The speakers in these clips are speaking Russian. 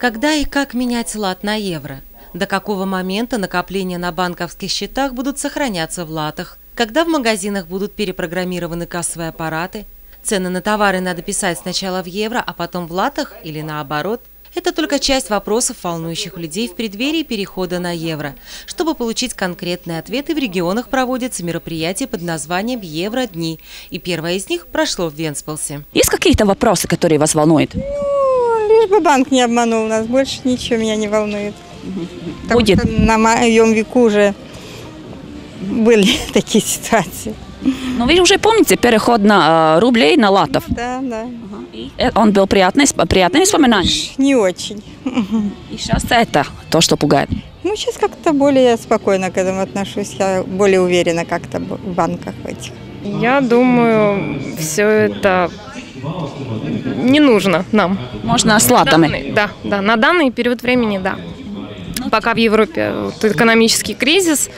Когда и как менять лат на евро? До какого момента накопления на банковских счетах будут сохраняться в латах? Когда в магазинах будут перепрограммированы кассовые аппараты? Цены на товары надо писать сначала в евро, а потом в латах или наоборот? Это только часть вопросов, волнующих людей в преддверии перехода на евро. Чтобы получить конкретные ответы, в регионах проводятся мероприятия под названием «Евро-дни». И первое из них прошло в Венспилсе. Есть какие-то вопросы, которые вас волнуют? Лишь бы банк не обманул нас, больше ничего меня не волнует. Потому Будет. на моем веку уже были такие ситуации. Ну, вы уже помните переход на э, рублей на латов? Да, да. И, э, Он был приятный, приятный воспоминание. Не очень. И сейчас это то, что пугает. Ну, сейчас как-то более спокойно к этому отношусь. Я более уверена как-то в банках в этих. Я думаю, все это не нужно нам. Можно с. Данный- да, да, на данный период времени, да. Пока в Европе экономический кризис,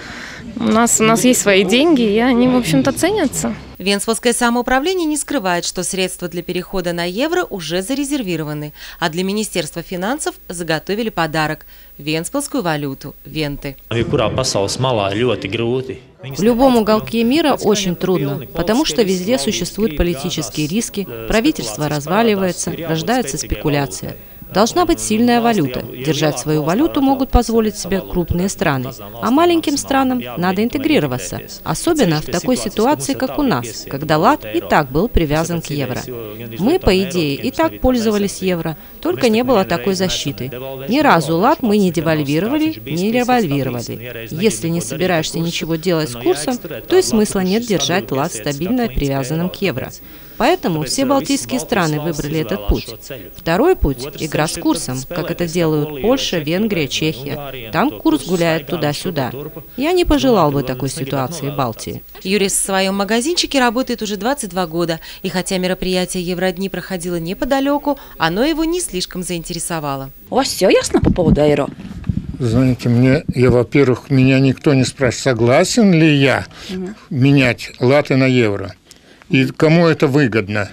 у нас, у нас есть свои деньги, и они, в общем-то, ценятся. Венспилское самоуправление не скрывает, что средства для перехода на евро уже зарезервированы, а для Министерства финансов заготовили подарок – венспилскую валюту – венты. Ļoti grūti. В любом уголке мира очень трудно, потому что везде существуют политические риски, правительство разваливается, рождается спекуляция. Должна быть сильная валюта. Держать свою валюту могут позволить себе крупные страны. А маленьким странам надо интегрироваться. Особенно в такой ситуации, как у нас, когда лат и так был привязан к евро. Мы, по идее, и так пользовались евро, только не было такой защиты. Ни разу лат мы не девальвировали, не револьвировали. Если не собираешься ничего делать с курсом, то и смысла нет держать лат стабильно привязанным к евро. Поэтому все балтийские страны выбрали этот путь. Второй путь – игра с курсом, как это делают Польша, Венгрия, Чехия. Там курс гуляет туда-сюда. Я не пожелал бы такой ситуации в Балтии. Юрис в своем магазинчике работает уже 22 года, и хотя мероприятие Евродни проходило неподалеку, оно его не слишком заинтересовало. У вас все ясно по поводу евро? Знаете, мне, я, во-первых, меня никто не спрашивает, согласен ли я менять латы на евро. И кому это выгодно.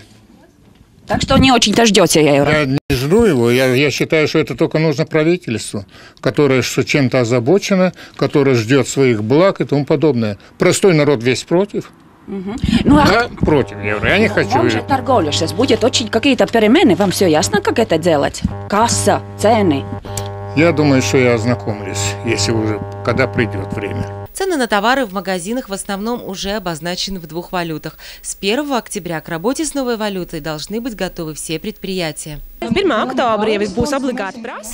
Так что не очень-то ждете евро. Я не жду его, я, я считаю, что это только нужно правительству, которое чем-то озабочено, которое ждет своих благ и тому подобное. Простой народ весь против. Ну, а Я против евро, я не хочу. вам же торговля сейчас будет очень какие-то перемены. Вам все ясно, как это делать? Касса, цены. Я думаю, что я ознакомлюсь, если уже, когда придет время. Цены на товары в магазинах в основном уже обозначены в двух валютах. С 1 октября к работе с новой валютой должны быть готовы все предприятия. С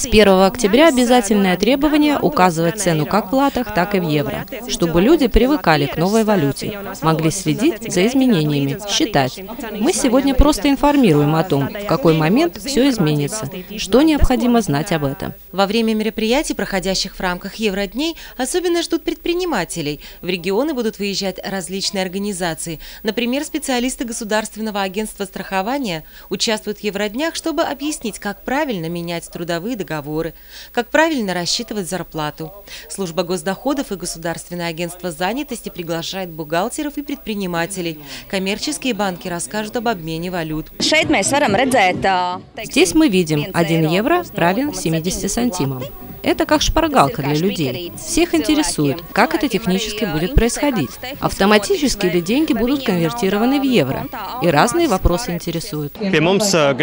1 октября обязательное требование указывать цену как в латах, так и в евро, чтобы люди привыкали к новой валюте, могли следить за изменениями, считать. Мы сегодня просто информируем о том, в какой момент все изменится, что необходимо знать об этом. Во время мероприятий, проходящих в рамках Евродней, особенно ждут предпринимателей. В регионы будут выезжать различные организации. Например, специалисты Государственного агентства страхования участвуют в Евроднях, чтобы объяснить, как правильно менять трудовые договоры, как правильно рассчитывать зарплату. Служба госдоходов и Государственное агентство занятости приглашает бухгалтеров и предпринимателей. Коммерческие банки расскажут об обмене валют. Здесь мы видим 1 евро равен 70 сантимам. Это как шпаргалка для людей. Всех интересует, как это технически будет происходить. Автоматически ли деньги будут конвертированы в евро? И разные вопросы интересуют. Ar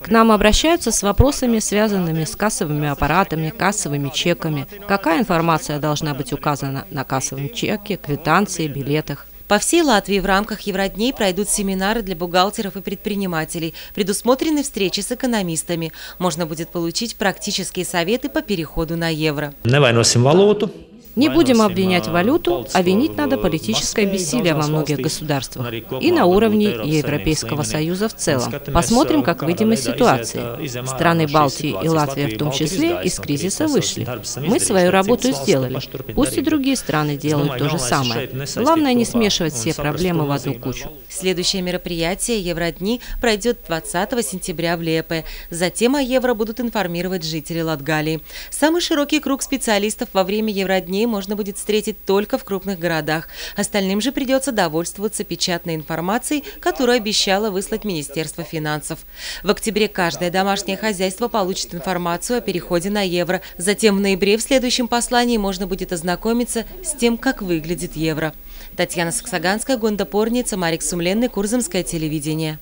К нам обращаются с вопросами, связанными с кассовыми аппаратами, кассовыми чеками. Какая информация должна быть указана на кассовом чеке, квитанции, билетах? По всей Латвии в рамках Евродней пройдут семинары для бухгалтеров и предпринимателей, предусмотрены встречи с экономистами. Можно будет получить практические советы по переходу на евро. nevainosim valūtu. Не будем обвинять валюту, а винить надо политическое бессилие во многих государствах и на уровне Европейского Союза в целом. Посмотрим, как выйдем из ситуации. Страны Балтии и Латвия в том числе из кризиса вышли. Мы свою работу сделали. Пусть и другие страны делают то же самое. Главное не смешивать все проблемы в одну кучу. Следующее мероприятие Евродни пройдет 20 сентября в Лепе. Затем о евро будут информировать жители Латгалии. Самый широкий круг специалистов во время Евродней можно будет встретить только в крупных городах. Остальным же придется довольствоваться печатной информацией, которую обещало выслать Министерство финансов. В октябре каждое домашнее хозяйство получит информацию о переходе на евро. Затем в ноябре в следующем послании можно будет ознакомиться с тем, как выглядит евро. Татьяна Саксаганская, Гонда Порница, Марик Сумленный, Курзамское телевидение.